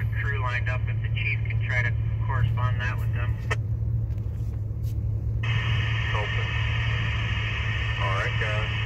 a crew lined up if the chief can try to correspond that with them. Open. All right, guys.